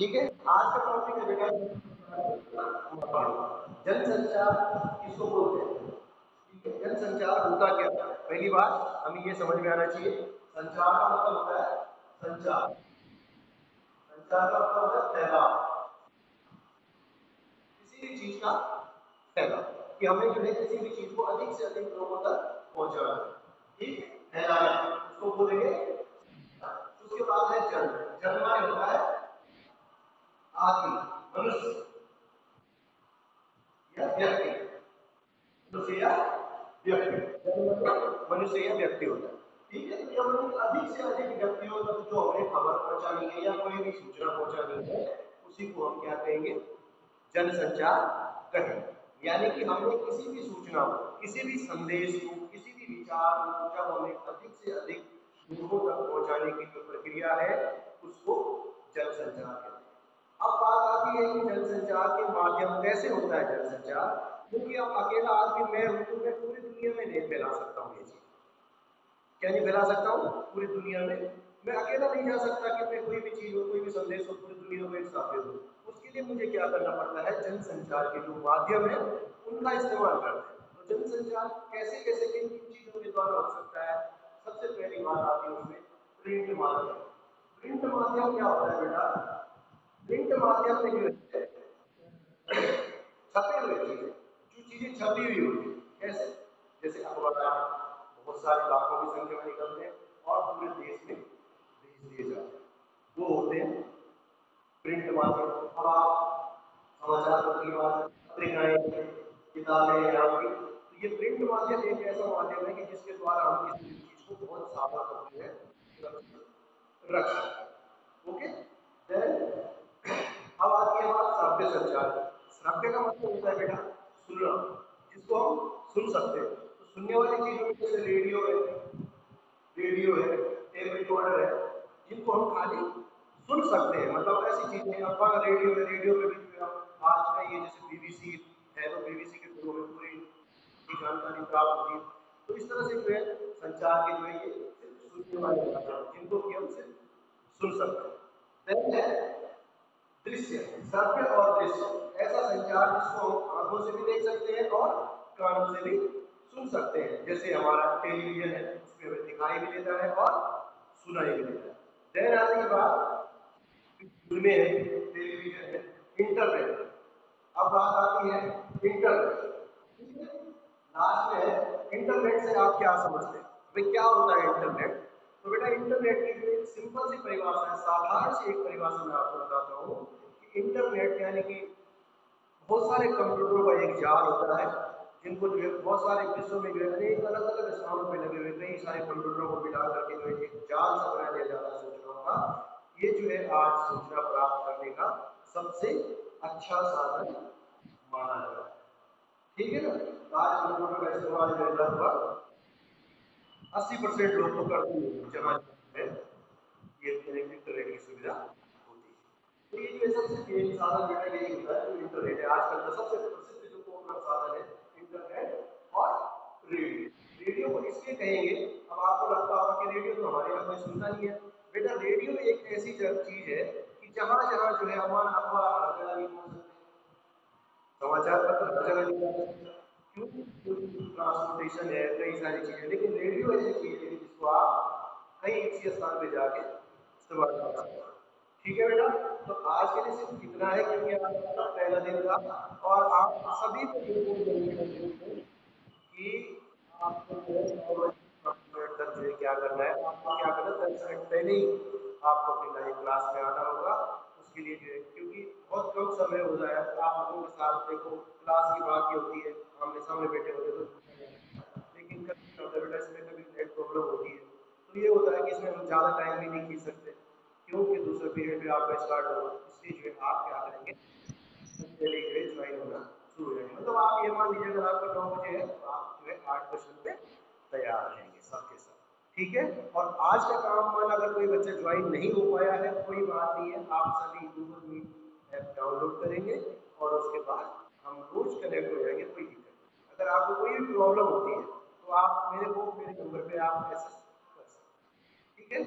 ठीक है? आज का टॉपिक है बेटा, जनसंचार किसको बोलते हैं? ठीक है, जनसंचार होता क्या? है पहली बात, हमें ये समझ में आना चाहिए। संचार का मतलब होता है संचार। संचार का मतलब होता है फैलाव। किसी भी चीज़ का फैलाव, कि हमें जो है किसी भी चीज़ को अधिक से अधिक लोगों तक पहुंचाना ठीक फैलाना उसको बोलेंगे उसके बाद है जन जन माने होता है आदमी मनुष्य या व्यक्ति मनुष्य या व्यक्ति? मनुष्य या व्यक्ति होता है। ठीक है, जब अधिक से अधिक व्यक्तियों तक जो हमें खबर पहुंचानी है या कोई भी सूचना पहुंचानी है, उसी को हम क्या कहेंगे? जनसंचार कहेंगे। यानी कि हमने किसी भी सूचना को, किसी भी संदेश को, किसी भी विचार को, जब हमें अधिक से अधिक लोगों तक पहुँचाने की जो प्रक्रिया है, उसको जनसंचार कहते हैं। अब बात आती है कि जनसंचार के माध्यम कैसे होता है जनसंचार? क्योंकि अब अकेला आदमी, मैं हूँ तो मैं पूरी दुनिया में नहीं फैला सकता हूँ ये चीज़। क्या नहीं फैला सकता हूँ? पूरी दुनिया में। मैं अकेला नहीं जा सकता कि मैं कोई भी चीज़ हो, कोई भी संदेश हो, पूरी दुनिया में एक साथ दे। उसके लिए मुझे क्या करना पड़ता है? जनसंचार के जो माध्यम है, उनका इस्तेमाल करते हैं। तो जनसंचार कैसे कैसे, किन किन चीज़ों के द्वारा हो सकता है? सबसे पहली बात आती है उसमें, प्रिंट माध्यम। प्रिंट माध्यम क्या होता है बेटा? प्रिंट माध्यम में जो है, छपे हुए चीज़ें। चीज़ें छपी हुई होती है। कैसे जैसे अखबार बहुत सारे लाखों की संख्या में निकलते हैं और पूरे देश में भेज दिए जाते हैं। वो होते हैं प्रिंट माध्यम अब आप समाचार पत्र की बात पत्रिकाएँ, किताबें आपकी तो ये प्रिंट माध्यम एक ऐसा माध्यम है कि जिसके द्वारा हम किसी चीज़ को बहुत साफ़ करते हैं। रख सकते ओके देन अब आती है बात श्रव्य संचार। श्रव्य का मतलब होता है बेटा सुनना जिसको हम सुन सकते हैं। तो सुनने वाली चीज़ों में जैसे रेडियो है रेडियो है टेप रिकॉर्डर है, जिनको हम खाली सुन सकते हैं। मतलब ऐसी चीज़ें अखबार रेडियो में रेडियो में भी है आज का ये जैसे बीबीसी है तो बीबीसी के थ्रू में पूरी जानकारी प्राप्त होती है। तो इस तरह से जो है संचार के जो है ये सुनने वाले जिनको कि हम सिर्फ़ सुन सकते हैं। है दृश्य श्रव्य और दृश्य। ऐसा संचार जिसको हम आँखों से भी देख सकते हैं और कानों से भी सुन सकते हैं। जैसे हमारा टेलीविज़न है, उसमें हमें दिखाई भी देता है और सुनाई भी देता है। देन आने के बाद में है टेलीविज़न है, इंटरनेट। अब बात आती है इंटरनेट। लास्ट में इंटरनेट से आप क्या समझते हैं? क्या होता है इंटरनेट? तो बेटा इंटरनेट की जो एक सिंपल सी परिभाषा है, साधारण सी एक परिभाषा मैं आपको बताता हूँ कि इंटरनेट यानी कि बहुत सारे कंप्यूटरों का एक जाल होता है, जिनको जो है बहुत सारे विश्व में जो है अनेक अलग अलग स्थानों पर लगे हुए कई सारे कंप्यूटरों को मिला करके जो है एक जाल सा बना दिया जाता है सूचनाओं का ये जो है आज सूचना प्राप्त करने का सबसे अच्छा साधन माना जाता है ठीक है ना? आज कंप्यूटर का इस्तेमाल जो है लगभग अस्सी परसेंट लोग तो करते हैं है। ये इंटरनेट की सुविधा होती है। तो ये जो सबसे मेन साधन बेटा यही होता है इंटरनेट है। आजकल का सबसे प्रसिद्ध जो पॉपुलर साधन है इंटरनेट और रेडियो रेडियो को इसलिए कहेंगे, अब आपको लगता होगा कि रेडियो तो हमारे यहाँ कोई सुनता नहीं है। बेटा रेडियो एक ऐसी चीज़ है कि जहाँ जहाँ जो है अमान अखबार हर जगह नहीं पहुँच सकते। समाचार पत्र हर जगह नहीं पहुँच सकते। क्यों ट्रांसपोर्टेशन है, कई सारी चीज़ें लेकिन रेडियो ऐसी चीज़ है जिसको आप कहीं एक स्थान पे जाके इस्तेमाल कर सकते हैं। ठीक है बेटा? तो आज के लिए सिर्फ़ इतना है क्योंकि आज का पहला दिन था और आप सभी को कि आपको तक जो है क्या करना है, आपको क्या करना है, दस मिनट पहले ही आपको अपनी लाइव क्लास में आना होगा। उसके लिए जो है क्योंकि बहुत कम समय हो जाए आप लोगों के साथ देखो क्लास की बात ही होती है, आमने सामने बैठे होते तो। लेकिन कभी बेटा इसमें कभी नेट प्रॉब्लम होती है। तो ये होता है कि इसमें हम ज़्यादा टाइम भी नहीं खींच सकते, क्योंकि दूसरे पीरियड में आपका स्टार्ट होगा। इसलिए जो है, आप क्या करेंगे? ज्वाइन होना शुरू हो जाएँगे। मतलब आप ये मान लीजिए, अगर आपका नौ बजे है तो आप जो है, आठ परसेंट पे तैयार रहेंगे सबके सब ठीक है? और आज का काम मान, अगर कोई बच्चा ज्वाइन नहीं हो पाया है, कोई बात नहीं है। आप सभी गूगल करेंगे और उसके बाद हम रोज कनेक्ट हो जाएँगे, कोई दिक्कत अगर आपको कोई भी प्रॉब्लम होती है तो आप मेरे को, मेरे नंबर पे आप मैसेज कर सकते ठीक है?